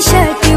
shirt.